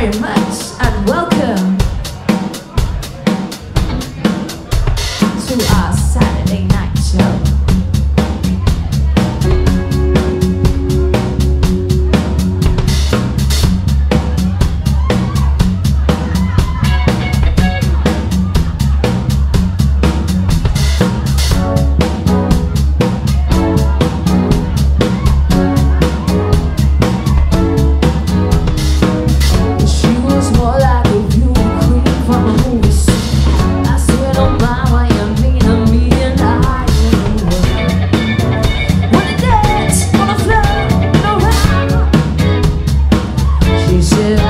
very much. said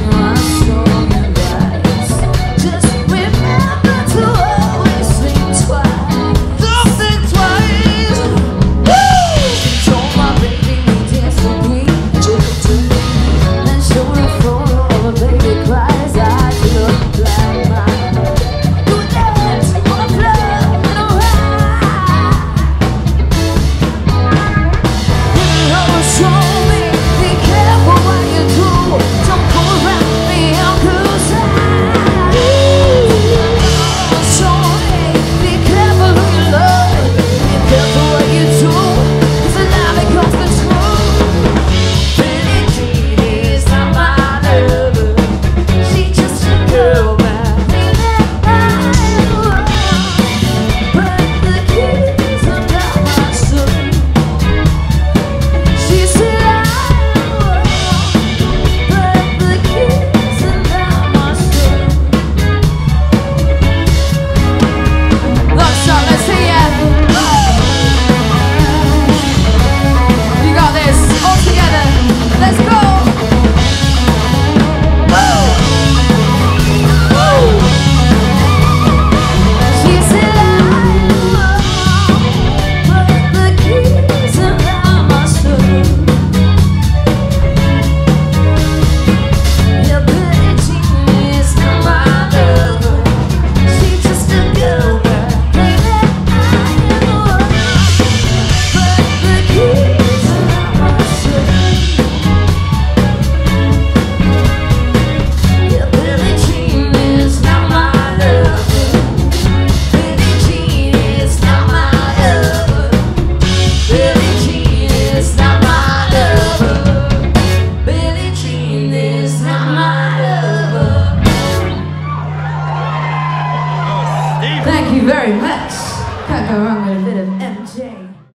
very much. Can't go wrong with a bit of MJ.